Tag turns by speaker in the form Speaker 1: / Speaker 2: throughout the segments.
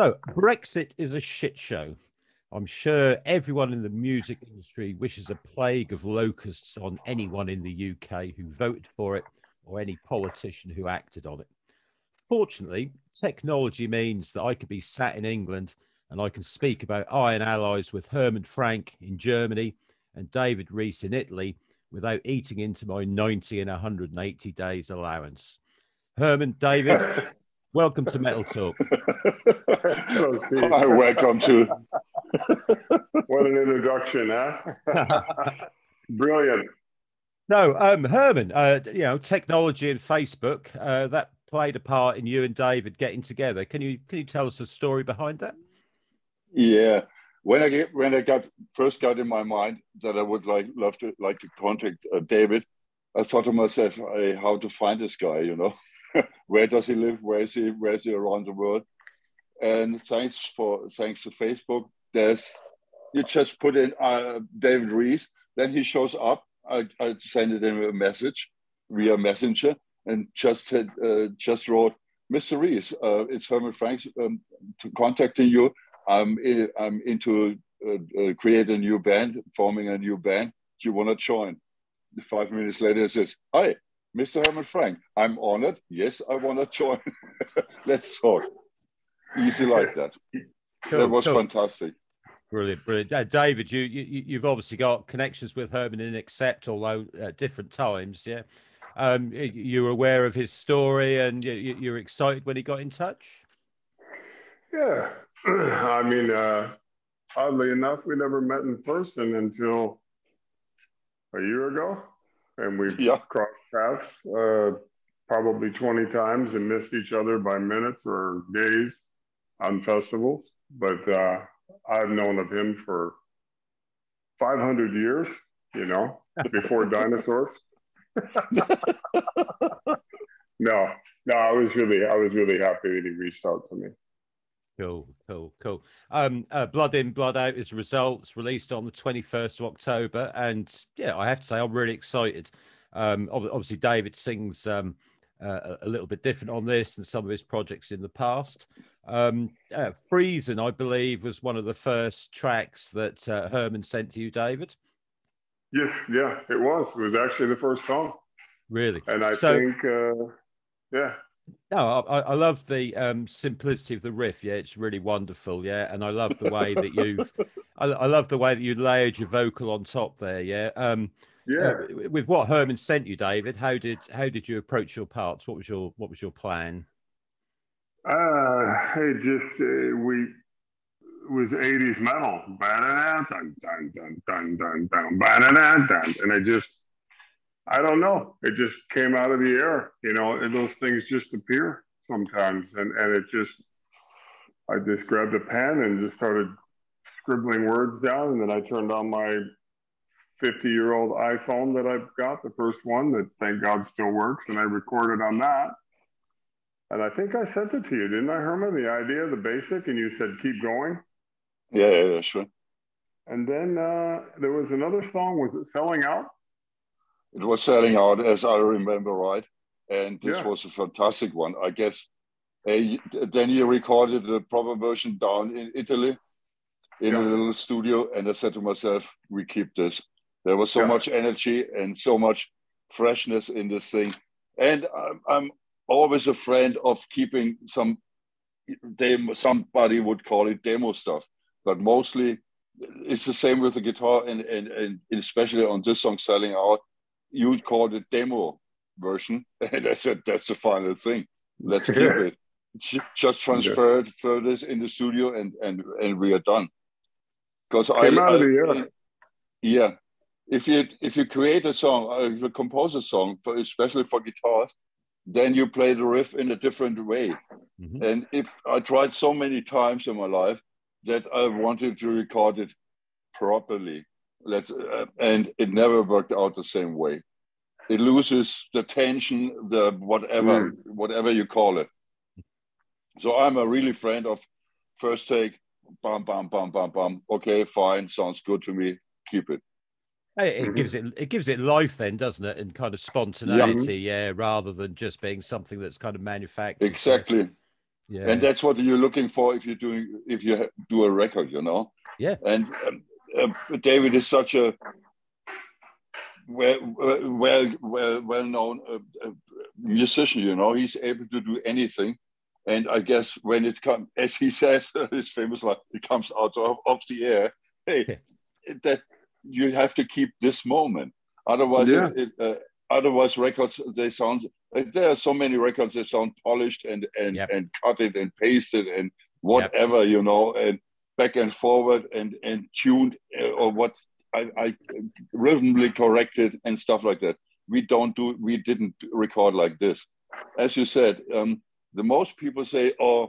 Speaker 1: So, Brexit is a shit show. I'm sure everyone in the music industry wishes a plague of locusts on anyone in the UK who voted for it or any politician who acted on it. Fortunately, technology means that I could be sat in England and I can speak about Iron Allies with Herman Frank in Germany and David Reece in Italy without eating into my 90 and 180 days allowance. Herman, David, welcome to Metal Talk.
Speaker 2: Hello, Steve.
Speaker 3: Hi, welcome to.
Speaker 2: What an introduction, huh? Brilliant.
Speaker 1: No, um, Herman, uh, you know, technology and Facebook, uh, that played a part in you and David getting together. Can you can you tell us the story behind that?
Speaker 3: Yeah, when I get when I got first got in my mind that I would like love to like to contact uh, David, I thought to myself, hey, how to find this guy? You know, where does he live? Where is he? Where is he around the world? And thanks for thanks to Facebook, there's you just put in uh, David Reece, then he shows up. I, I send him a message via Messenger and just had uh, just wrote, Mr. Reece, uh, it's Herman Franks um, contacting you. I'm in, I'm into uh, uh, create a new band, forming a new band. Do you want to join? Five minutes later, he says, "Hi, Mr. Herman Frank. I'm honored. Yes, I want to join. Let's talk." Easy like that.
Speaker 1: Cool,
Speaker 3: that was
Speaker 1: cool.
Speaker 3: fantastic.
Speaker 1: Brilliant, brilliant. Uh, David, you, you you've obviously got connections with Herman in Accept, although at different times. Yeah, um, you were aware of his story, and you, you you were excited when he got in touch.
Speaker 2: Yeah. I mean, uh, oddly enough, we never met in person until a year ago. And we've
Speaker 3: Yeah.
Speaker 2: crossed paths uh, probably 20 times and missed each other by minutes or days on festivals. But uh, I've known of him for 500 years, you know, before dinosaurs. no, no, I was really, I was really happy that he reached out to me.
Speaker 1: Cool, cool, cool. Um, uh, Blood In, Blood Out is results released on the 21st of October. And yeah, I have to say, I'm really excited. Um, obviously, David sings um, uh, a little bit different on this than some of his projects in the past. Um, uh, Friesen, I believe, was one of the first tracks that uh, Herman sent to you, David.
Speaker 2: Yeah, yeah, it was. It was actually the first song,
Speaker 1: Really?
Speaker 2: and I
Speaker 1: So-
Speaker 2: think, uh, yeah,
Speaker 1: No, I, I love the um, simplicity of the riff. Yeah, it's really wonderful. Yeah, and I love the way that you've, I, I love the way that you layered your vocal on top there. Yeah. Um,
Speaker 2: yeah.
Speaker 1: uh, with what Herman sent you, David, how did how did you approach your parts? What was your what was your plan?
Speaker 2: Uh, it just uh, we it was '80s metal, Ba-da-da, dun dun dun dun dun dun ba-da-da, dun, and I just, I don't know, it just came out of the air, you know, and those things just appear sometimes, and and it just, I just grabbed a pen and just started scribbling words down, and then I turned on my 50 year old iPhone that I've got, the first one that thank God still works, and I recorded on that. And I think I sent it to you, didn't I, Herman? The idea, the basic, and you said keep going.
Speaker 3: Yeah, yeah, yeah, sure.
Speaker 2: And then uh, there was another song. Was it selling out?
Speaker 3: It was selling out, as I remember right, and this
Speaker 2: Yeah.
Speaker 3: was a fantastic one. I guess. Uh, then you recorded the proper version down in Italy, in a little studio, and I said to myself, "We keep this." There was so
Speaker 2: Yeah.
Speaker 3: much energy and so much freshness in this thing, and I'm, I'm always a friend of keeping some. Dem- somebody would call it demo stuff, but mostly it's the same with the guitar, and, and, and especially on this song, "Selling Out." You would call it demo version, and I said that's the final thing. Let's keep it. Just transfer it for this in the studio, and and and we are done. Because I,
Speaker 2: Came out of
Speaker 3: I-
Speaker 2: the
Speaker 3: yeah, if you if you create a song, uh, if you compose a song for especially for guitars, then you play the riff in a different way.
Speaker 1: Mhm.
Speaker 3: And if I tried so many times in my life that I wanted to record it properly, let's, uh, and it never worked out the same way. It loses the tension, the whatever, whatever you call it. So I'm a really friend of first take, bam, bam, bam, bam, bam. Okay, fine, sounds good to me. Keep it.
Speaker 1: It, it
Speaker 2: Mhm.
Speaker 1: gives it it gives it life then, doesn't it? And kind of spontaneity, yeah, rather than just being something that's kind of manufactured.
Speaker 3: Exactly. Yeah. And that's what you're looking for if you're doing if you do a record, you know.
Speaker 1: Yeah.
Speaker 3: And um, uh, David is such a well well well well known uh, uh, musician. You know, he's able to do anything. And I guess when it comes, as he says, his famous line, it comes out of, of the air. Hey, that you have to keep this moment. Otherwise, yeah. it, it, uh, otherwise records they sound. There are so many records that sound polished and and yep. and cut it and pasted and whatever yep. you know and back and forward and and tuned uh, or what I, I rhythmically corrected and stuff like that. We don't do. We didn't record like this. As you said, um, the most people say, "Oh,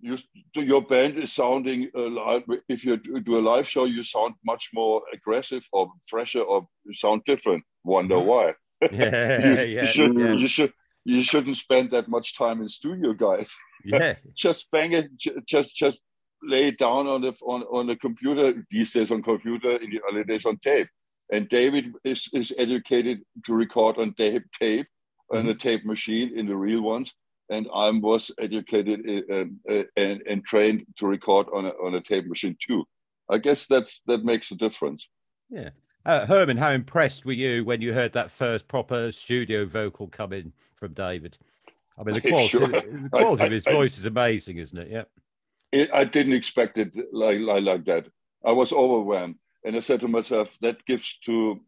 Speaker 3: you, your band is sounding uh, if you do a live show you sound much more aggressive or fresher or sound different wonder mm-hmm. why
Speaker 1: yeah,
Speaker 3: you,
Speaker 1: yeah,
Speaker 3: you should
Speaker 1: yeah.
Speaker 3: you should you shouldn't spend that much time in studio guys
Speaker 1: yeah
Speaker 3: just bang it just just lay it down on the on, on the computer these days on computer in the early days on tape and david is is educated to record on tape tape mm-hmm. on a tape machine in the real ones and I was educated and, and, and trained to record on a, on a tape machine too. I guess that's that makes a difference.
Speaker 1: Yeah. Uh, Herman, how impressed were you when you heard that first proper studio vocal come in from David? I mean, the quality, sure. the quality I, of his I, voice is amazing, isn't it? Yeah.
Speaker 3: It, I didn't expect it like, like, like that. I was overwhelmed. And I said to myself, that gives to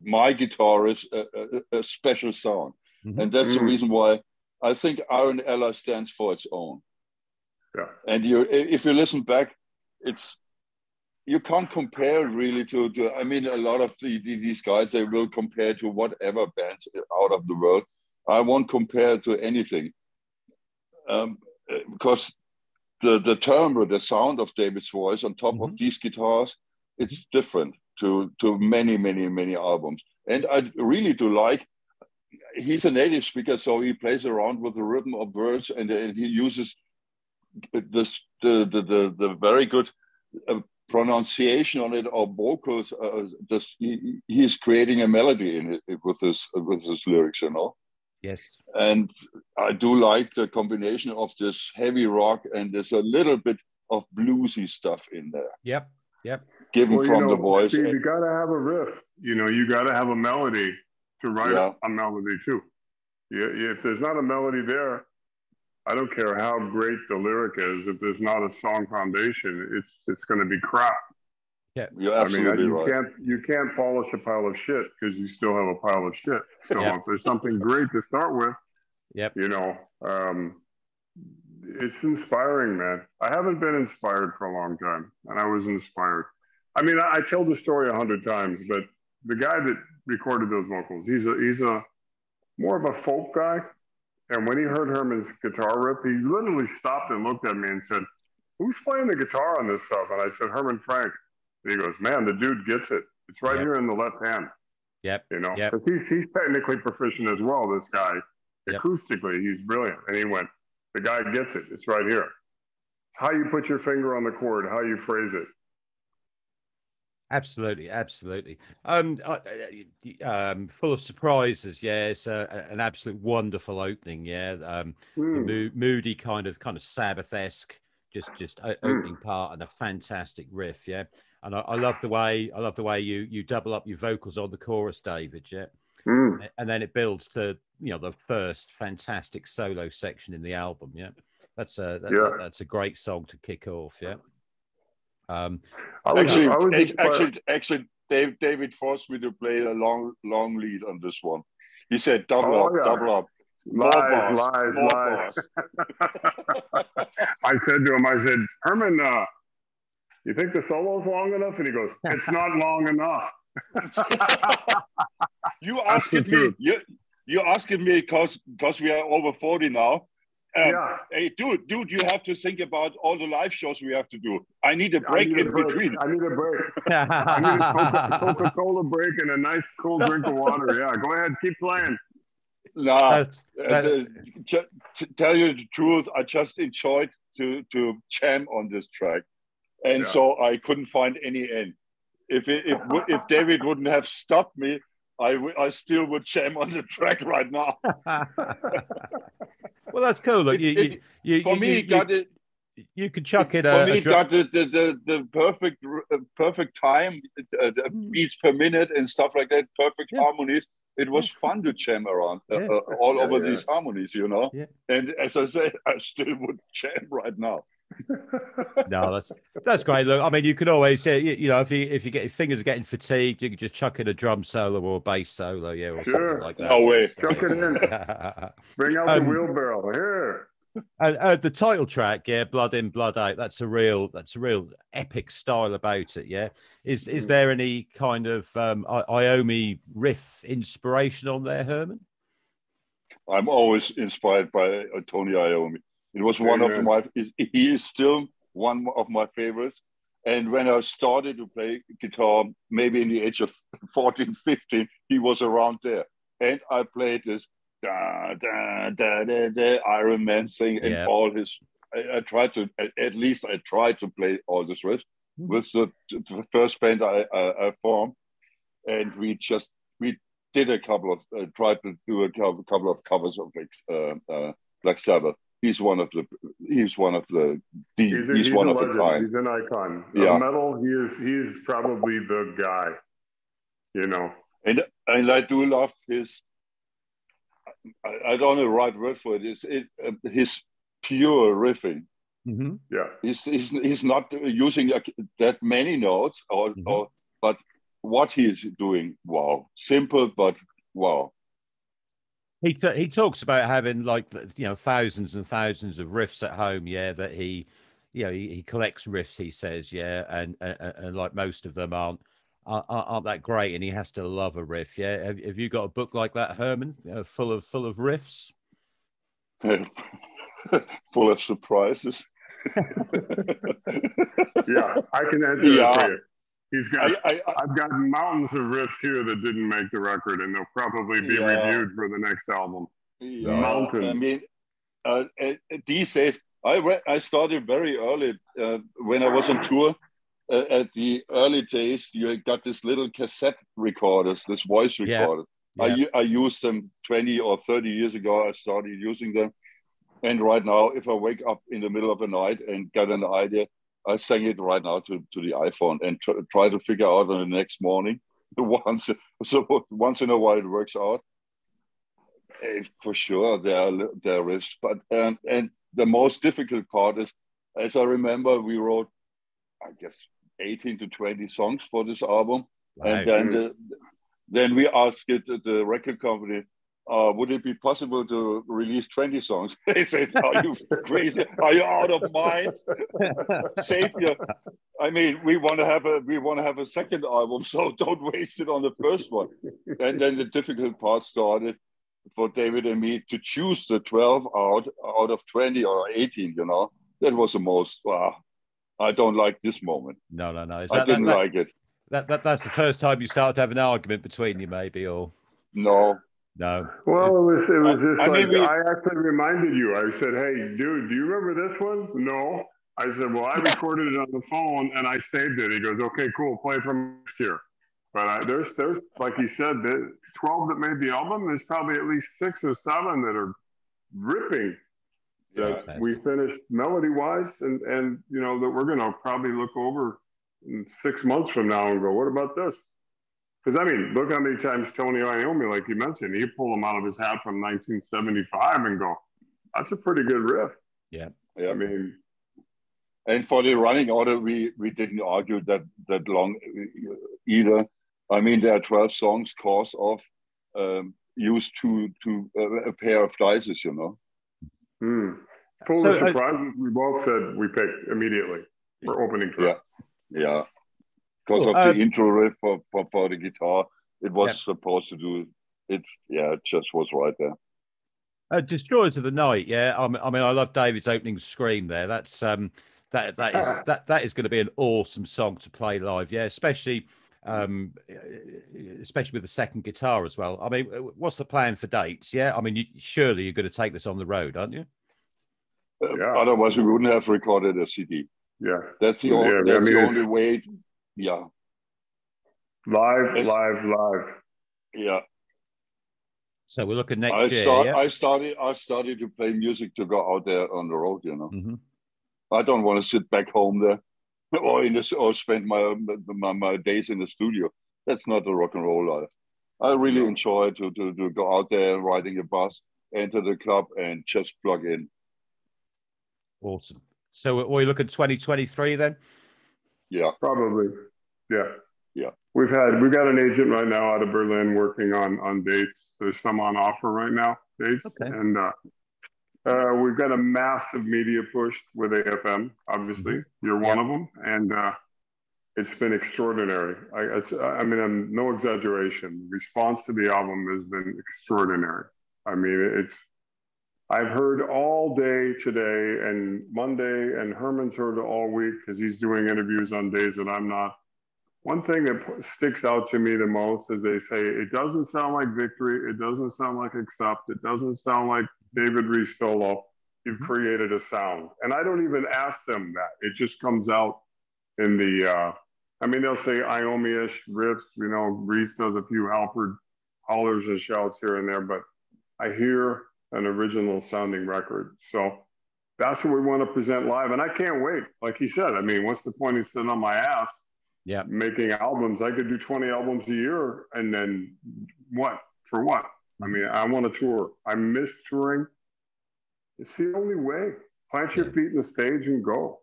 Speaker 3: my guitarist a, a, a special sound. Mm-hmm. And that's mm-hmm. the mm. reason why I think Iron Allies stands for its own.
Speaker 2: Yeah.
Speaker 3: And you, if you listen back, it's you can't compare really to, to I mean, a lot of the, the, these guys they will compare to whatever bands out of the world. I won't compare to anything um, because the the timbre, the sound of David's voice on top mm-hmm. of these guitars, it's different to to many many many albums. And I really do like he's a native speaker, so he plays around with the rhythm of words, and, and he uses this the the the, the very good uh, pronunciation on it or vocals. Uh, just he, he's creating a melody in it with his with his lyrics, you know.
Speaker 1: Yes.
Speaker 3: And I do like the combination of this heavy rock and there's a little bit of bluesy stuff in there.
Speaker 1: Yep. Yep.
Speaker 3: Given well, from know, the voice.
Speaker 2: See, you got to have a riff. You know, you got to have a melody to write yeah. a melody too. Yeah, if there's not a melody there, I don't care how great the lyric is. If there's not a song foundation, it's it's going to be crap.
Speaker 1: Yeah,
Speaker 3: you're absolutely I mean,
Speaker 2: you
Speaker 3: right.
Speaker 2: can't you can't polish a pile of shit because you still have a pile of shit. So if there's something great to start with,
Speaker 1: yep.
Speaker 2: you know, um, it's inspiring, man. I haven't been inspired for a long time, and I was inspired. I mean, I, I tell the story a hundred times, but the guy that recorded those vocals. He's a he's a more of a folk guy. And when he heard Herman's guitar riff, he literally stopped and looked at me and said, "Who's playing the guitar on this stuff?" And I said, "Herman Frank." And he goes, "Man, the dude gets it. It's right yep. here in the left hand."
Speaker 1: Yep.
Speaker 2: You know,
Speaker 1: because
Speaker 2: yep. he's he's technically proficient as well. This guy, yep. acoustically, he's brilliant. And he went, "The guy gets it. It's right here. It's How you put your finger on the chord, how you phrase it.
Speaker 1: Absolutely, absolutely. Um, uh, um, full of surprises. Yeah, it's a, an absolute wonderful opening. Yeah, um, mm. mo- moody kind of kind of Sabbath esque, just just mm. opening part and a fantastic riff. Yeah, and I, I, love the way I love the way you you double up your vocals on the chorus, David. Yeah, mm. and then it builds to you know the first fantastic solo section in the album. Yeah, that's a that, yeah. that's a great song to kick off. Yeah.
Speaker 3: Um, actually, actually, actually, Dave, David forced me to play a long, long lead on this one. He said, "Double oh, up, yeah. double up."
Speaker 2: Lies, bars, lies, lies. I said to him, I said, Herman, uh, you think the solo's long enough? And he goes, It's not long enough.
Speaker 3: you asking me, you, you asking me because because we are over 40 now. Um, yeah. Hey, dude, dude, you have to think about all the live shows we have to do. I need a break need in a break. between.
Speaker 2: I need a break. I need a Coca Cola break and a nice cool drink of water. Yeah, go ahead, keep playing.
Speaker 3: No, nah, uh, to, to tell you the truth, I just enjoyed to to jam on this track, and yeah. so I couldn't find any end. If it, if if David wouldn't have stopped me, I, w- I still would jam on the track right now.
Speaker 1: well, that's cool. Look, you,
Speaker 3: It-
Speaker 1: you, you,
Speaker 3: For
Speaker 1: you,
Speaker 3: me,
Speaker 1: you,
Speaker 3: it got it.
Speaker 1: you could chuck it.
Speaker 3: For
Speaker 1: a,
Speaker 3: me,
Speaker 1: a
Speaker 3: it got the the, the, the perfect uh, perfect time, uh, the
Speaker 1: Mm.
Speaker 3: beats per minute and stuff like that. Perfect
Speaker 1: Yeah.
Speaker 3: harmonies. It was fun to jam around uh,
Speaker 1: Yeah.
Speaker 3: uh, all
Speaker 2: Yeah,
Speaker 3: over
Speaker 2: yeah.
Speaker 3: these harmonies, you know.
Speaker 1: Yeah.
Speaker 3: And as I said, I still would jam right now.
Speaker 1: No, that's that's great. Look, I mean, you could always say, you, you know, if you if you get your fingers are getting fatigued, you could just chuck in a drum solo or a bass solo, yeah, or
Speaker 2: Sure.
Speaker 1: something like that.
Speaker 3: No way.
Speaker 2: Chuck it in. Bring out
Speaker 1: Um,
Speaker 2: the wheelbarrow. Here.
Speaker 1: And uh, the title track, yeah, "Blood In, Blood Out." That's a real, that's a real epic style about it. Yeah, is is
Speaker 2: Mm.
Speaker 1: there any kind of um, I- Iommi riff inspiration on there, Herman?
Speaker 3: I'm always inspired by uh, Tony Iommi. It was one of my. He is still one of my favorites. And when I started to play guitar, maybe in the age of 14, 15, he was around there. And I played this da da da da da Iron Man thing and
Speaker 1: Yeah.
Speaker 3: all his. I, I tried to at, at least I tried to play all this riff
Speaker 1: Mhm.
Speaker 3: with the, the first band I, I, I formed, and we just we did a couple of uh, tried to do a couple, couple of covers of like uh, uh, Black Sabbath. He's one of the he's one of the, the
Speaker 2: He's, a,
Speaker 3: he's,
Speaker 2: he's
Speaker 3: one
Speaker 2: a
Speaker 3: of the
Speaker 2: legend.
Speaker 3: kind.
Speaker 2: He's an icon.
Speaker 3: Yeah.
Speaker 2: Of metal, he is he is probably the guy. You know.
Speaker 3: And and I do love his. I, I don't know the right word for it. It's it, uh, his pure riffing.
Speaker 1: Mm-hmm.
Speaker 2: Yeah.
Speaker 3: He's, he's, he's not using uh, that many notes, or,
Speaker 1: Mhm.
Speaker 3: or but what he is doing, wow, simple but wow.
Speaker 1: He t- he talks about having like you know thousands and thousands of riffs at home. Yeah, that he, you know, he, he collects riffs. He says, yeah, and, and and like most of them aren't aren't, aren't that great, and he has to love a riff. Yeah, have, have you got a book like that, Herman, uh, full of full of riffs?
Speaker 3: Full of surprises.
Speaker 2: Yeah. I can answer
Speaker 3: Yeah.
Speaker 2: that for you. He's got
Speaker 3: I, I, I,
Speaker 2: I've got mountains of riffs here that didn't make the record, and they'll probably be
Speaker 3: Yeah.
Speaker 2: reviewed for the next album.
Speaker 3: yeah,
Speaker 2: Mountains.
Speaker 3: I mean, uh, uh, these days, I re- I started very early uh, when I was on tour. Uh, at the early days, you got this little cassette recorders, this voice
Speaker 1: Yeah.
Speaker 3: recorders. I,
Speaker 1: Yeah.
Speaker 3: u- I used them 20 or 30 years ago. I started using them. And right now, if I wake up in the middle of the night and get an idea, I sing it right now to, to the iPhone and tr- try to figure out on the next morning. Once, so once in a while, it works out. Eh, for sure, there are, there risks. But um, and the most difficult part is, as I remember, we wrote, I guess, 18 to 20 songs for this album.
Speaker 1: Wow.
Speaker 3: And then the, then we asked it, the record company, uh, would it be possible to release 20 songs? They said, Are you crazy? Are you out of mind? Save your I mean, we want to have a we want to have a second album, so don't waste it on the first one. And then the difficult part started for David and me to choose the 12 out out of 20 or 18, you know. That was the most wow. I don't like this moment.
Speaker 1: no, no, no. Is
Speaker 3: I
Speaker 1: that, that,
Speaker 3: didn't
Speaker 1: that,
Speaker 3: like it.
Speaker 1: that, that that's the first time you start to have an argument between you, maybe, or
Speaker 3: No.
Speaker 1: no?
Speaker 2: Well, it was it was just
Speaker 3: I
Speaker 2: like
Speaker 3: mean,
Speaker 2: I actually reminded you. I said, "Hey, dude, do you remember this one?" No. I said, "Well, I recorded it on the phone and I saved it." He goes, "Okay, cool. Play it from here." But I, there's there's like he said, the twelve that made the album. There's probably at least six or seven that are ripping.
Speaker 3: Yeah.
Speaker 2: That we finished melody wise, and and you know that we're gonna probably look over in six months from now and go, "What about this?" Because I mean, look how many times Tony Iommi, like you mentioned, he pulled them out of his hat from 1975 and go, "That's a pretty good riff."
Speaker 3: Yeah.
Speaker 2: I mean,
Speaker 3: And for the running order, we we didn't argue that that long either. I mean, there are twelve songs, course of um, used to to uh, a pair of dices, you know.
Speaker 2: hmm. Full
Speaker 1: So,
Speaker 2: of
Speaker 1: uh,
Speaker 2: surprises. we both said we picked immediately for opening track.
Speaker 3: Yeah, because
Speaker 1: Cool.
Speaker 3: of the
Speaker 1: Um,
Speaker 3: intro riff for, for for the guitar, it was
Speaker 1: Yeah.
Speaker 3: supposed to do it. Yeah, it just was right there.
Speaker 1: Uh, Destroyers of the Night, yeah. I mean, I mean, I love David's opening scream there. That's um, that that is that that is going to be an awesome song to play live, yeah. Especially, um, especially with the second guitar as well. I mean, what's the plan for dates? Yeah, I mean, you, surely you're going to take this on the road, aren't you?
Speaker 2: Yeah.
Speaker 3: Otherwise, we wouldn't have recorded a CD.
Speaker 2: Yeah,
Speaker 3: That's the
Speaker 2: Yeah,
Speaker 3: only,
Speaker 2: I mean,
Speaker 3: the only way. Yeah,
Speaker 2: live,
Speaker 3: Yes.
Speaker 2: live, live.
Speaker 3: yeah.
Speaker 1: So we're looking next
Speaker 3: I,
Speaker 1: year.
Speaker 3: start,
Speaker 1: yeah?
Speaker 3: I started. I started to play music to go out there on the road. You know,
Speaker 1: Mhm.
Speaker 3: I don't want to sit back home there, or in this, or spend my, my my days in the studio. That's not the rock and roll life. I really
Speaker 2: No.
Speaker 3: enjoy to, to to go out there riding a bus, enter the club, and just plug in.
Speaker 1: Awesome. So we're looking 2023 then?
Speaker 3: Yeah,
Speaker 2: Probably. Yeah.
Speaker 3: Yeah.
Speaker 2: We've had we've got an agent right now out of Berlin working on on dates. There's some on offer right now, dates.
Speaker 1: Okay.
Speaker 2: And uh, uh, we've got a massive media push with AFM. Obviously,
Speaker 1: Mm-hmm.
Speaker 2: you're one of them, and uh, it's been extraordinary. I, it's, I mean, I'm no exaggeration. The response to the album has been extraordinary. I mean, it's. I've heard all day today and Monday, and Herman's heard all week because he's doing interviews on days that I'm not. One thing that p- sticks out to me the most is they say it doesn't sound like Victory, it doesn't sound like Accept, it doesn't sound like David Reece solo. You've created a sound, and I don't even ask them that. It just comes out in the. Uh, I mean, they'll say Iommi-ish riffs. You know, Reece does a few Halford hollers and shouts here and there, but I hear an original sounding record. So that's what we want to present live. And I can't wait. Like he said, I mean, what's the point of sitting on my ass
Speaker 1: Yeah.
Speaker 2: making albums? I could do 20 albums a year and then what? For what? I mean, I want to tour. I miss touring. It's the only way. Plant your feet in the stage and go.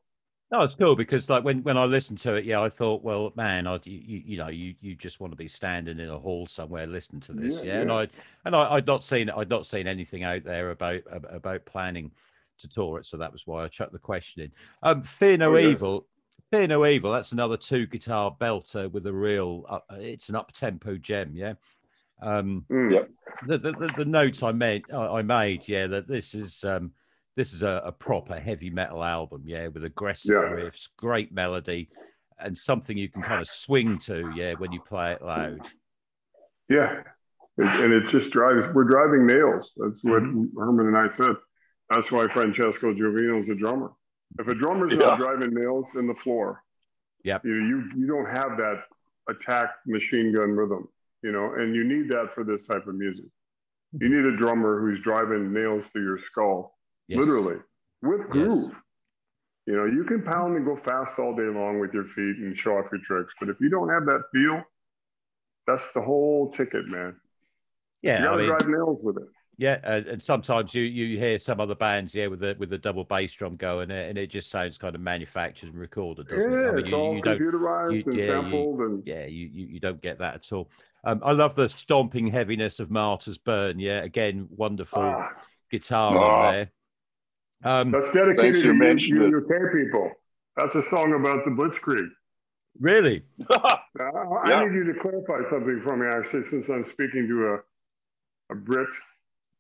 Speaker 1: No, it's cool because like when, when I listened to it, yeah, I thought, well, man, I you, you know you you just want to be standing in a hall somewhere listening to this,
Speaker 2: Yeah,
Speaker 1: yeah. And. I and I, I'd not seen I'd not seen anything out there about about planning to tour it, so that was why I chucked the question in. Um, Fear No
Speaker 2: yeah.
Speaker 1: Evil, Fear No Evil. That's another two guitar belter with a real. Uh, it's an up tempo gem, yeah. Um,
Speaker 2: Mm.
Speaker 3: Yeah.
Speaker 1: the, the, the, the notes I made, I I made, yeah, that this is um, this is a, a proper heavy metal album, yeah, with aggressive
Speaker 2: Yeah.
Speaker 1: riffs, great melody, and something you can kind of swing to, yeah, when you play it loud.
Speaker 2: Yeah. It, and it just drives, we're driving nails. That's what
Speaker 1: Mm-hmm.
Speaker 2: Herman and I said. That's why Francesco Jovino is a drummer. If a drummer's
Speaker 3: Yeah.
Speaker 2: not driving nails in the floor,
Speaker 1: Yep.
Speaker 2: you, you you don't have that attack machine gun rhythm, you know, and you need that for this type of music. You need a drummer who's driving nails through your skull,
Speaker 1: Yes.
Speaker 2: literally, with
Speaker 1: Yes.
Speaker 2: groove. You know, you can pound and go fast all day long with your feet and show off your tricks, but if you don't have that feel, that's the whole ticket, man. You
Speaker 1: Yeah, I
Speaker 2: gotta
Speaker 1: mean,
Speaker 2: drive nails with it.
Speaker 1: yeah, and, and sometimes you you hear some other bands, yeah, with the with the double bass drum going, and it just sounds kind of manufactured and recorded, doesn't
Speaker 2: yeah,
Speaker 1: it? I mean,
Speaker 2: it's
Speaker 1: you,
Speaker 2: all
Speaker 1: you don't
Speaker 2: computerized
Speaker 1: you-
Speaker 2: and
Speaker 1: yeah, you-
Speaker 2: sampled, and
Speaker 1: yeah, you, you you don't get that at all. Um, I love the stomping heaviness of Martyr's Burn. Yeah, again, wonderful
Speaker 2: ah,
Speaker 1: guitar
Speaker 3: Ah.
Speaker 1: on there. Um,
Speaker 2: that's dedicated to
Speaker 3: you
Speaker 2: you,
Speaker 3: mentioned
Speaker 2: you
Speaker 3: it.
Speaker 2: UK people. That's a song about the Blitzkrieg.
Speaker 1: really?
Speaker 2: Uh,
Speaker 3: Yeah.
Speaker 2: I need you to clarify something for me, actually, since I'm speaking to a, a Brit.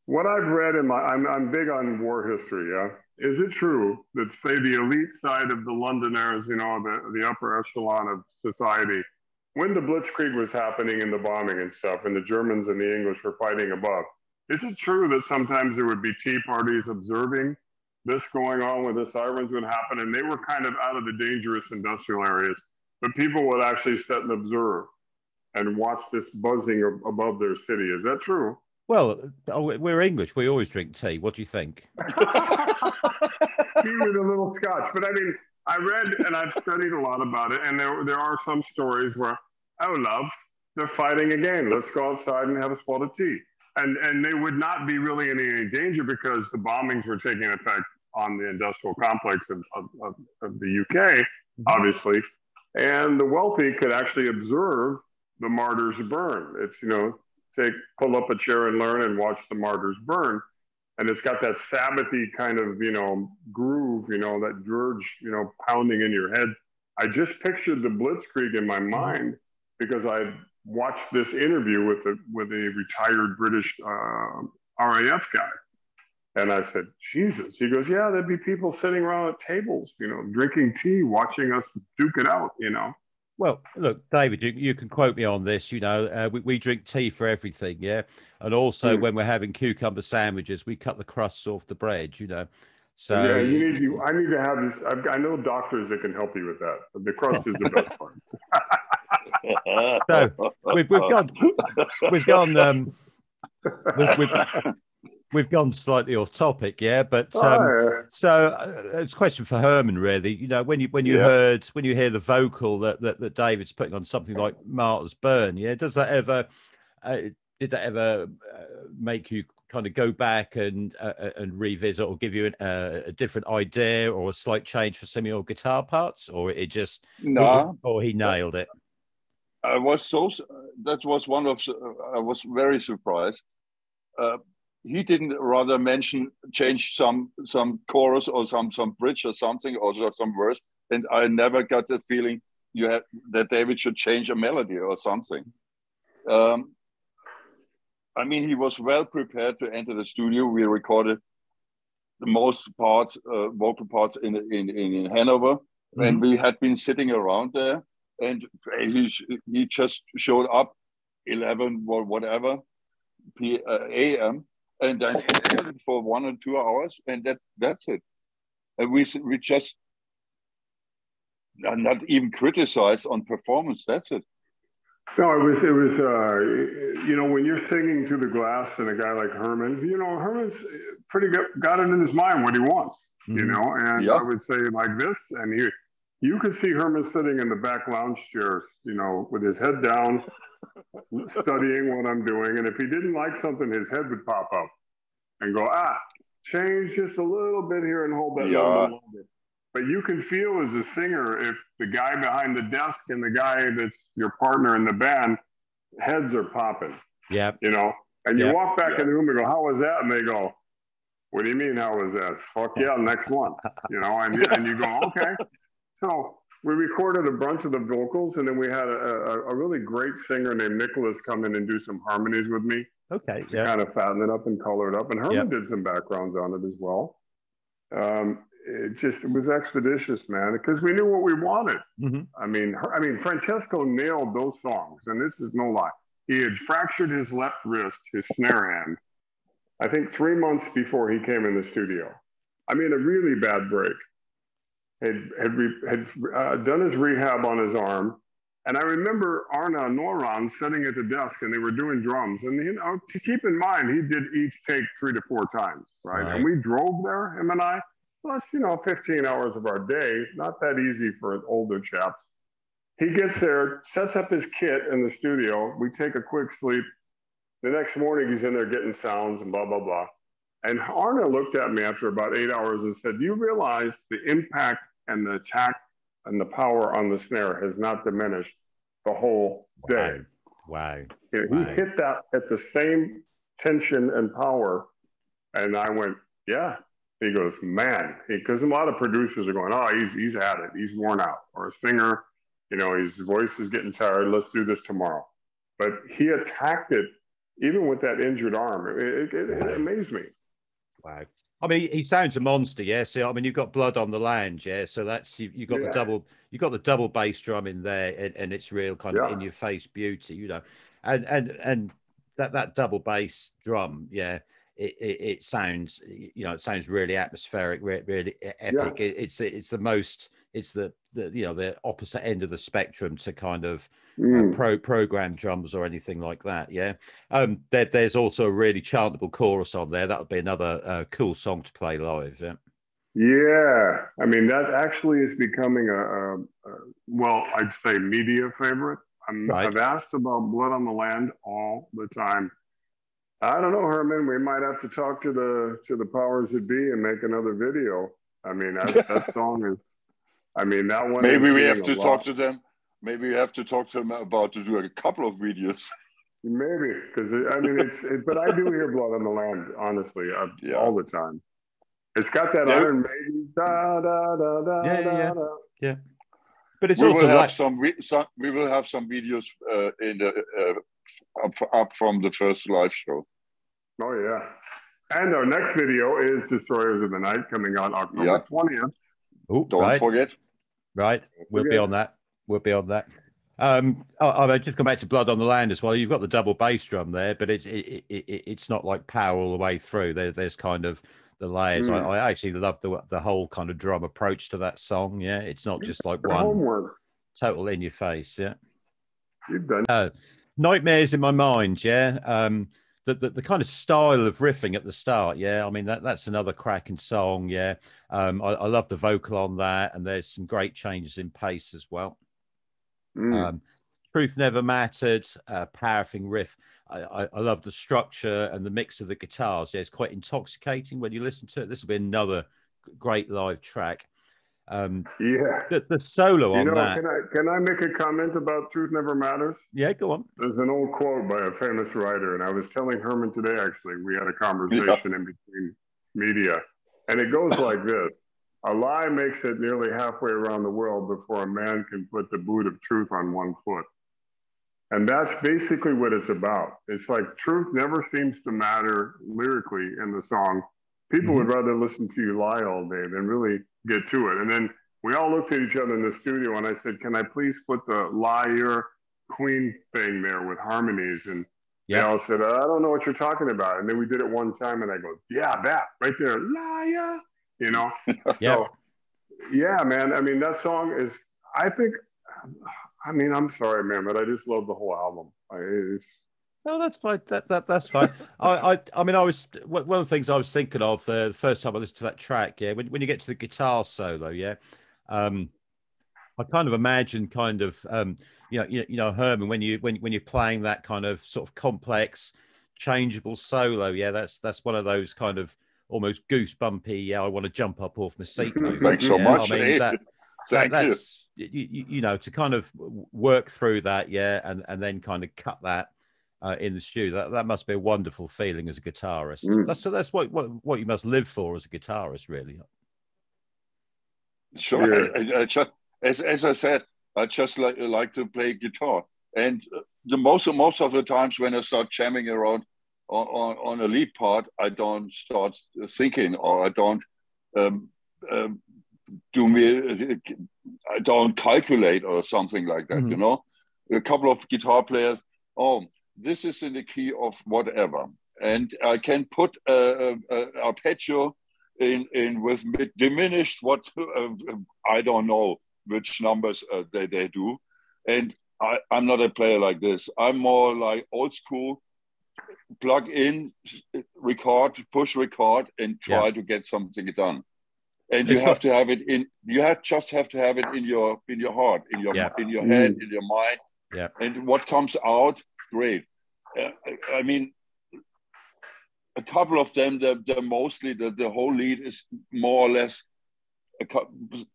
Speaker 2: What I've read in my, I'm, I'm big on war history, yeah? Is it true that, say, the elite side of the Londoners, you know, the, the upper echelon of society, when the Blitzkrieg was happening and the bombing and stuff, and the Germans and the English were fighting above, is it true that sometimes there would be tea parties observing this going on when the sirens would happen, and they were kind of out of the dangerous industrial areas? but people would actually sit and observe and watch this buzzing ab- above their city. Is that true?
Speaker 1: Well, oh, we're English. We always drink tea. What do you think?
Speaker 2: Me with a little scotch. But I mean, I read and I've studied a lot about it, and there there are some stories where, oh love, they're fighting again. Let's go outside and have a spot of tea. And and they would not be really in any danger because the bombings were taking effect on the industrial complex of, of, of, of the UK, obviously. And the wealthy could actually observe the martyrs burn. It's, you know, take, pull up a chair and learn and watch the martyrs burn. And it's got that Sabbathy kind of, you know, groove, you know, that dirge, you know, pounding in your head. I just pictured the Blitzkrieg in my mind because I watched this interview with a with a retired British uh, RAF guy, and I said, "Jesus." He goes, "Yeah, there'd be people sitting around at tables, you know, drinking tea, watching us duke it out, you know."
Speaker 1: Well, look, David, you, you can quote me on this. You know, uh, we, we drink tea for everything, yeah. And also,
Speaker 2: Mm.
Speaker 1: when we're having cucumber sandwiches, we cut the crusts off the bread. You know, so
Speaker 2: yeah, you need to. I need to have this. I've, I know doctors that can help you with that. The crust is the best part.
Speaker 1: So, we've, we've gone we've gone um, we've, we've, we've gone slightly off topic, yeah. But um,
Speaker 2: Oh,
Speaker 1: so uh, it's a question for Herman, really. You know, when you when you
Speaker 3: Yeah.
Speaker 1: heard when you hear the vocal that, that that David's putting on something like Martyr's Burn, yeah, does that ever uh, did that ever uh, make you kind of go back and uh, uh, and revisit or give you an, uh, a different idea or a slight change for some of your guitar parts, or it just
Speaker 3: no,
Speaker 1: or he nailed it?
Speaker 3: I was so that was one of I was very surprised. Uh, he didn't rather mention change some some chorus or some some bridge or something or some verse, and I never got the feeling you had that David should change a melody or something. Um, I mean, he was well prepared to enter the studio. We recorded the most parts, uh, vocal parts in in in Hanover, and we had been sitting around there. And he he just showed up 11 or whatever p uh, am and then recorded for one or two hours and that that's it and we we just are not even criticized on performance that's it
Speaker 2: No, it was it was uh, you know when you're singing through the glass and a guy like Herman, you know Herman's pretty good, got it in his mind what he wants, you
Speaker 1: Mhm.
Speaker 2: know, and
Speaker 3: Yeah.
Speaker 2: I would say like this, and he you could see Herman sitting in the back lounge chair, you know, with his head down, studying what I'm doing, and if he didn't like something, his head would pop up and go ah, change just a little bit here and hold that
Speaker 3: Yeah.
Speaker 2: little bit. But you can feel as a singer if the guy behind the desk and the guy that's your partner in the band heads are popping,
Speaker 1: Yeah,
Speaker 2: you know. And you
Speaker 1: Yeah.
Speaker 2: walk back
Speaker 3: Yeah.
Speaker 2: in the room and go, "How was that?" And they go, "What do you mean? How was that?" Fuck yeah, next one, you know. And and you go, "Okay." So we recorded a bunch of the vocals, and then we had a, a, a really great singer named Nicholas come in and do some harmonies with me
Speaker 1: okay,
Speaker 2: to
Speaker 1: yeah,
Speaker 2: kind of fatten it up and color it up. And Herman
Speaker 1: Yeah.
Speaker 2: did some backgrounds on it as well. Um, it just it was expeditious, man, because we knew what we wanted.
Speaker 1: Mhm.
Speaker 2: I mean, her- I mean, Francesco nailed those songs, and this is no lie. He had fractured his left wrist, his snare hand, I think three months before he came in the studio. I mean, a really bad break. Had had re, had uh, done his rehab on his arm, and I remember Arne Neurand sitting at the desk, and they were doing drums. And you know, to keep in mind, he did each take three to four times, right?
Speaker 1: Right.
Speaker 2: And we drove there, him and I, plus you know, 15 hours of our day. Not that easy for older chaps. He gets there, sets up his kit in the studio. We take a quick sleep. The next morning, he's in there getting sounds and blah blah blah. And Arna looked at me after about eight hours and said, "Do you realize the impact and the attack and the power on the snare has not diminished the whole day.
Speaker 1: wow,
Speaker 2: You know,
Speaker 1: Wow.
Speaker 2: He hit that at the same tension and power. And I went, yeah. He goes, man, because a lot of producers are going, oh, he's, he's at it. He's worn out. Or a singer, you know, his voice is getting tired. Let's do this tomorrow. But he attacked it even with that injured arm. It, it, it amazed me.
Speaker 1: wow. I mean, he sounds a monster, yeah. So I mean, you've got blood on the land, yeah. So that's you. You got
Speaker 2: Yeah.
Speaker 1: the double. you've got the double bass drum in there, and, and it's real kind of in your face beauty, you know. And and and that that double bass drum, yeah. It, it, it sounds, you know, it sounds really atmospheric, really epic. It, it's it's the most, it's the, the you know the opposite end of the spectrum to kind of uh,
Speaker 2: Mm.
Speaker 1: pro program drums or anything like that. Yeah. Um. There, there's also a really chantable chorus on there. That would be another uh, cool song to play live. Yeah.
Speaker 2: Yeah, I mean that actually is becoming a, a, a well, I'd say media favorite. I'm,
Speaker 1: Right.
Speaker 2: I've asked about Blood on the Land all the time. I don't know, Herman. We might have to talk to the to the powers that be and make another video. I mean that that song is. I mean that one.
Speaker 3: maybe we have to
Speaker 2: lot-
Speaker 3: talk to them maybe we have to talk to them about to do a couple of videos
Speaker 2: Maybe because I mean it's. It, but I do hear Blood on the Land honestly uh,
Speaker 3: Yeah.
Speaker 2: all the time. It's got that
Speaker 3: Yeah.
Speaker 2: Iron Maiden. Da, da, da, da,
Speaker 1: Yeah, yeah,
Speaker 2: da,
Speaker 1: yeah.
Speaker 2: da.
Speaker 1: But it's
Speaker 3: we
Speaker 1: also
Speaker 3: will have
Speaker 1: like,
Speaker 3: some, we, some we will have some videos uh, in the uh, up, up from the first live show
Speaker 2: Oh yeah. And our next video is Destroyers of the Night coming out October
Speaker 3: Yeah.
Speaker 2: twentieth.
Speaker 1: oh,
Speaker 3: don't
Speaker 1: right,
Speaker 3: forget
Speaker 1: right. We'll be on that. We'll be on that. Um, oh, oh, I just come back to Blood on the Land as well. You've got the double bass drum there, but it's it, it, it, it's not like power all the way through. There, there's kind of the layers. I,
Speaker 2: Mm.
Speaker 1: I actually love the the whole kind of drum approach to that song. Yeah, it's not just like one
Speaker 2: Homework.
Speaker 1: total in your face. Yeah.
Speaker 2: You've done.
Speaker 1: Uh, nightmares in my mind. Yeah. Um, the, the, the, kind of style of riffing at the start, yeah. I mean, that, that's another cracking song, yeah. Um, I, I, love the vocal on that, and there's some great changes in pace as well. Mm. Um, Truth Never Mattered, uh, powerful riff. I, I, I, love the structure and the mix of the guitars. Yeah, it's quite intoxicating when you listen to it. This will be another great live track. Um,
Speaker 2: yeah,
Speaker 1: the, the solo
Speaker 2: you
Speaker 1: on
Speaker 2: know,
Speaker 1: that.
Speaker 2: Can I can I make a comment about truth never matters?
Speaker 1: Yeah, go on.
Speaker 2: There's an old quote by a famous writer, and I was telling Herman today. Actually, we had a conversation yeah. in between media, and it goes like this: A lie makes it nearly halfway around the world before a man can put the boot of truth on one foot. And that's basically what it's about. It's like truth never seems to matter lyrically in the song. People mm-hmm. would rather listen to you lie all day than really get to it. And then we all looked at each other in the studio and I said, Can I please put the liar queen thing there with harmonies? And yep. they all said, uh, I don't know what you're talking about. And then we did it one time and I go, Yeah, that right there, liar, you know? yep. So, yeah, man. I mean, that song is, I think, I mean, I'm sorry, man, but I just love the whole album. It's,
Speaker 1: no, that's fine. That, that that's fine. I, I I mean, I was one of the things I was thinking of uh, the first time I listened to that track. Yeah, when when you get to the guitar solo, yeah, um, I kind of imagine kind of um, you know, you, you know, Herman when you when when you're playing that kind of sort of complex, changeable solo. Yeah, that's that's one of those kind of almost goosebumpy. Yeah, I want to jump up off my seat.
Speaker 3: Thanks so much. I mean, that,
Speaker 1: that, that's you. You, you know to kind of work through that. Yeah, and and then kind of cut that uh, in the studio. That, that must be a wonderful feeling as a guitarist. Mm. That's that's what, what what you must live for as a guitarist, really.
Speaker 3: Sure. Yeah. I, I just, as as I said, I just like like to play guitar, and the most most of the times when I start jamming around on, on, on a lead part, I don't start thinking or I don't um, um, do me. I don't calculate or something like that. Mm. You know, a couple of guitar players. Oh, this is in the key of whatever. And I can put a, a, arpeggio in, in with diminished what uh, I don't know which numbers uh, they, they do. And I, I'm not a player like this. I'm more like old school, plug in, record, push record, and try yeah. to get something done. And you have to have it in. You have just have to have it in your in your heart, in your yeah. in your head, mm. in your mind.
Speaker 1: Yeah.
Speaker 3: And what comes out great. Uh, I mean, a couple of them, they're, they're mostly the, the whole lead is more or less.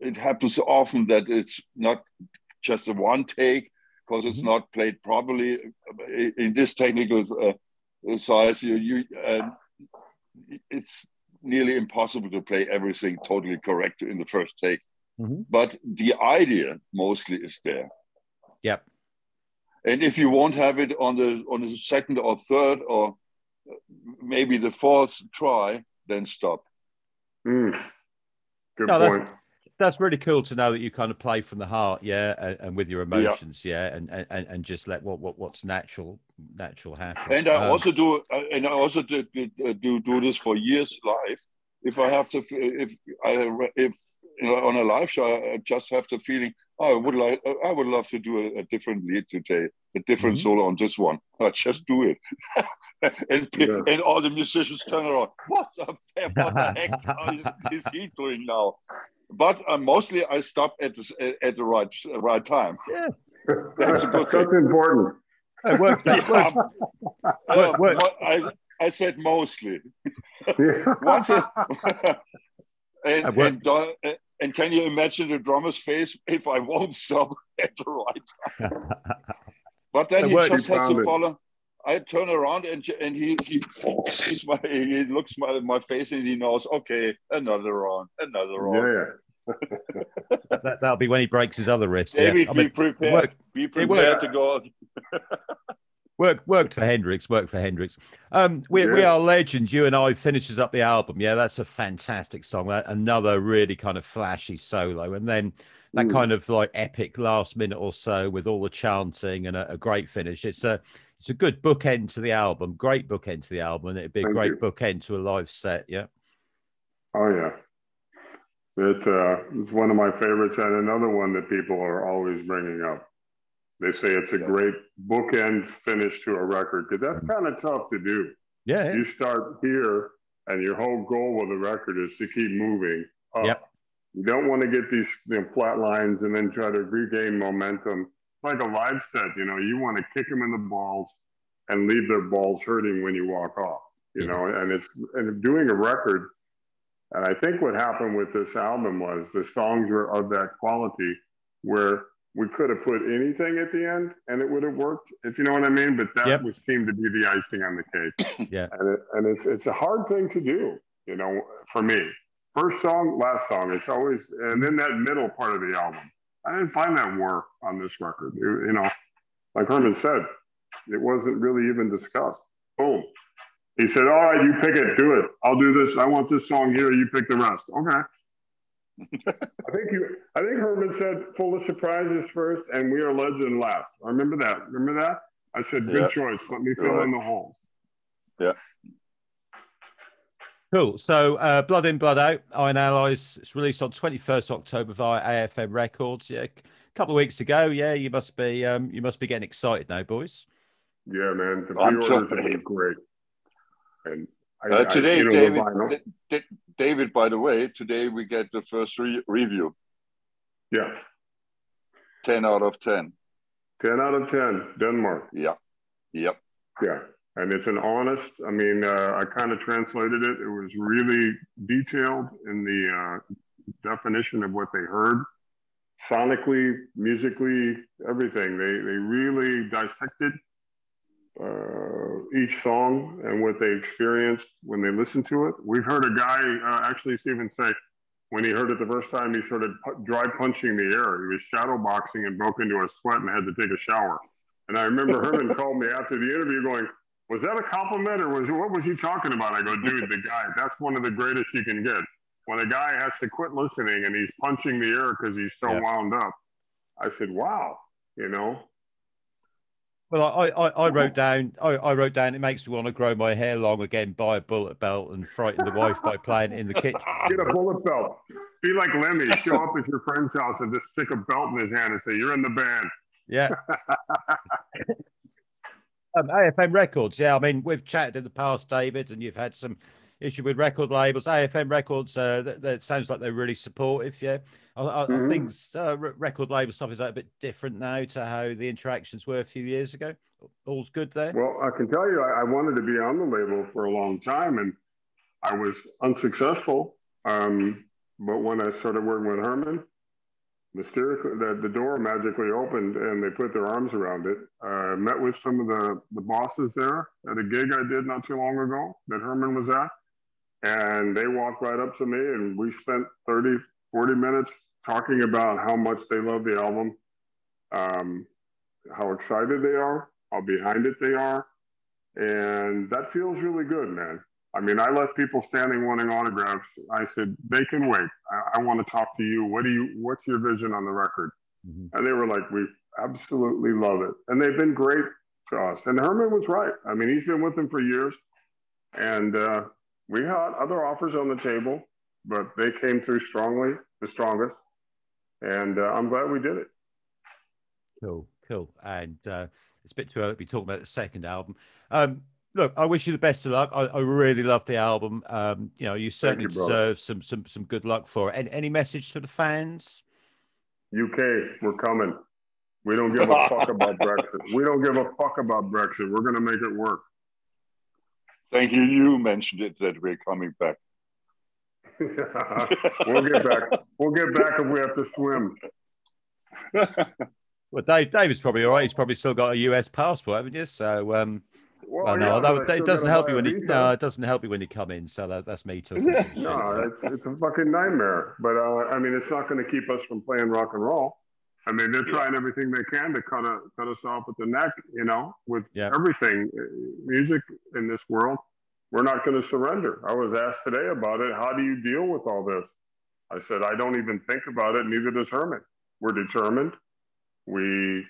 Speaker 3: it happens often that it's not just a one take because it's mm-hmm. not played properly in this technical uh, size. You, you uh, it's nearly impossible to play everything totally correct in the first take. Mm-hmm. But the idea mostly is there.
Speaker 1: Yep.
Speaker 3: And if you won't have it on the on the second or third or maybe the fourth try, then stop.
Speaker 2: Mm. Good
Speaker 1: no, point. That's, that's really cool to know that you kind of play from the heart, yeah, and, and with your emotions, yeah, yeah and, and and just let what, what what's natural natural happen.
Speaker 3: And I um, also do, uh, and I also do, do do this for years live. If I have to, if I if you know, on a live show, I just have the feeling I would like, I would love to do a, a different lead today, a different mm-hmm. solo on this one. I just do it, and yeah. and all the musicians turn around. What the, what the heck is, is, he doing now? But uh, mostly I stop at the, at the right right time.
Speaker 1: Yeah,
Speaker 2: that's, that's important.
Speaker 1: Works. yeah.
Speaker 3: uh, I I said mostly. Yeah. Once. A, and, and, uh, and can you imagine the drummer's face if I won't stop at the right time? but then he just has to follow. I turn around and and he he sees my he looks my my face and he knows okay another round another round.
Speaker 1: Yeah. that, will be when he breaks his other wrist.
Speaker 3: Maybe yeah. be, mean, prepared, be prepared to go.
Speaker 1: Worked worked for Hendrix. Worked for Hendrix. Um, we yeah. we are legends. You and I finishes up the album. Yeah, that's a fantastic song. That another really kind of flashy solo, and then that mm. kind of like epic last minute or so with all the chanting and a, a, great finish. It's a it's a good bookend to the album. Great bookend to the album, and it'd be a Thank great you. bookend to a live set. Yeah.
Speaker 2: Oh yeah. It, uh, it's one of my favorites, and another one that people are always bringing up. They say it's a great bookend finish to a record because that's mm-hmm. kind of tough to do.
Speaker 1: Yeah, yeah.
Speaker 2: You start here, and your whole goal with the record is to keep moving up.
Speaker 1: Yep.
Speaker 2: You don't want to get these you know, flat lines and then try to regain momentum. It's like a live set, you know, you want to kick them in the balls and leave their balls hurting when you walk off, you
Speaker 1: Yeah.
Speaker 2: know, and it's and doing a record. And I think what happened with this album was the songs were of that quality where we could have put anything at the end and it would have worked, if you know what I mean. But that
Speaker 1: Yep.
Speaker 2: was seemed to be the icing on the cake
Speaker 1: Yeah.
Speaker 2: and it, and it's it's a hard thing to do, you know, for me. First song, last song, it's always, and then that middle part of the album. I didn't find that work on this record. It- you know, like Herman said, it wasn't really even discussed. Boom. He said, "All right, you pick it, do it. I'll do this. I want this song here. You pick the rest." Okay. I think you. I think Herman said, "Full of surprises first, and we are legend last." I remember that. Remember that? I said, "Good
Speaker 3: Yeah.
Speaker 2: choice. Let me fill
Speaker 3: Right.
Speaker 2: in the holes." Yeah.
Speaker 1: Cool. So, uh, Blood In, Blood Out, Iron Allies. It's released on 21st October via AFM Records. Yeah, a couple of weeks to go. Yeah, you must be um, you must be getting excited now, boys.
Speaker 2: Yeah, man. The pre-orders have
Speaker 3: sorry.
Speaker 2: been great. And I,
Speaker 3: Uh, today,
Speaker 2: I, you know,
Speaker 3: David,
Speaker 2: the vinyl-
Speaker 3: Da- Da- David, by the way, today we get the first re- review.
Speaker 2: yeah,
Speaker 3: 10 out of 10.
Speaker 2: 10 out of 10, Denmark.
Speaker 3: Yeah. Yep.
Speaker 2: Yeah. And it's an honest, I mean, uh, I kind of translated it. It was really detailed in the uh, definition of what they heard sonically, musically, everything. They, they really dissected uh, each song and what they experienced when they listened to it. We've heard a guy uh, actually, Stephen, say when he heard it the first time, he started pu- dry punching the air. He was shadow boxing and broke into a sweat and had to take a shower. And I remember Herman called me after the interview going, was that a compliment or was what was he talking about? I go, dude, the guy, that's one of the greatest you can get. When a guy has to quit listening and he's punching the air because he's so
Speaker 1: Yeah.
Speaker 2: wound up. I said, wow, you know,
Speaker 1: Well, I, I, I wrote down I, I wrote down it makes me want to grow my hair long again, buy a bullet belt, and frighten the wife by playing it in the kitchen.
Speaker 2: get a bullet belt. Be like Lemmy, show up at your friend's house and just stick a belt in his hand and say, you're in the band.
Speaker 1: Yeah. um, AFM Records. Yeah, I mean we've chatted in the past, David, and you've had some issue with record labels. AFM Records. Uh, that, that sounds like they're really supportive. Yeah, I, I, I
Speaker 2: Mhm.
Speaker 1: think uh, record label stuff is a bit different now to how the interactions were a few years ago. All's good there.
Speaker 2: Well, I can tell you, I, I wanted to be on the label for a long time, and I was unsuccessful. Um, but when I started working with Herman, mysteriously, the, the door magically opened, and they put their arms around it. I met with some of the, the bosses there at a gig I did not too long ago that Herman was at, and they walked right up to me, and we spent 30, 40 minutes talking about how much they love the album, um, how excited they are, how behind it they are. And that feels really good, man. I mean, I left people standing wanting autographs. I said, they can wait. I, I want to talk to you. What do you, what's your vision on the record?
Speaker 1: Mhm.
Speaker 2: And they were like, we absolutely love it. And they've been great to us. And Herman was right. I mean, he's been with them for years. And uh, we had other offers on the table, but they came through strongly, the strongest. And uh, I'm glad we did it.
Speaker 1: Cool, cool. And uh, it's a bit too early to be talking about the second album. Um, look, I wish you the best of luck. I, I really love the album. Um, you know, you certainly
Speaker 2: you,
Speaker 1: deserve some some some good luck for it. Any, any message to the fans?
Speaker 2: UK, we're coming. We don't give a fuck about Brexit. We don't give a fuck about Brexit. We're going to make it work.
Speaker 3: Thank you. You mentioned it that we're coming back.
Speaker 2: we'll get back. We'll get back if we have to swim.
Speaker 1: Well, Dave, David's probably all right. He's probably still got a US passport, haven't you? So, um, well, no,
Speaker 2: yeah,
Speaker 1: that, it doesn't help you when you no, it doesn't help you when you come in. So that, that's me too.
Speaker 2: No, it's, it's a fucking nightmare. But uh, I mean, it's not going to keep us from playing rock and roll. I mean, they're trying everything they can to cut, a, cut us off at the neck, you know, with
Speaker 1: Yeah.
Speaker 2: everything, uh, music in this world. We're not going to surrender. I was asked today about it. How do you deal with all this? I said, I don't even think about it. Neither does Herman. We're determined. We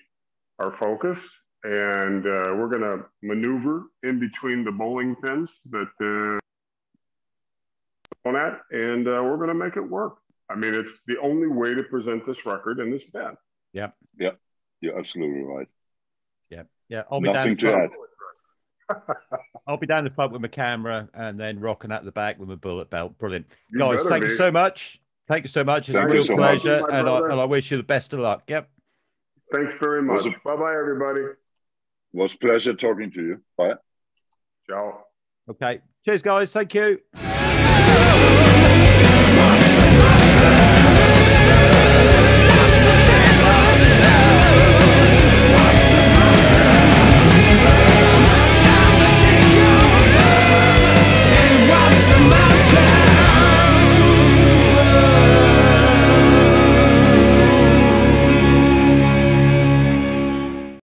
Speaker 2: are focused, and uh, we're going to maneuver in between the bowling pins that uh, on that, and uh, we're going to make it work. I mean, it's the only way to present this record in this band.
Speaker 3: You're absolutely right.
Speaker 1: Yeah, I'll be down
Speaker 3: Nothing
Speaker 1: in
Speaker 3: to add.
Speaker 1: I'll be down the front with my camera and then rocking at the back with my bullet belt. Brilliant.
Speaker 2: You
Speaker 1: Guys, thank
Speaker 2: be.
Speaker 1: you so much. Thank you so much. It's
Speaker 3: Thank
Speaker 1: a real
Speaker 3: so
Speaker 1: pleasure.
Speaker 2: My
Speaker 1: And I, and I wish you the best of luck. Yep.
Speaker 2: Thanks very much.
Speaker 3: A-
Speaker 2: Bye bye, everybody.
Speaker 3: was pleasure talking to you. Bye.
Speaker 2: Ciao.
Speaker 1: Okay. Cheers, guys. Thank you.